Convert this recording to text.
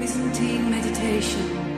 Byzantine meditation.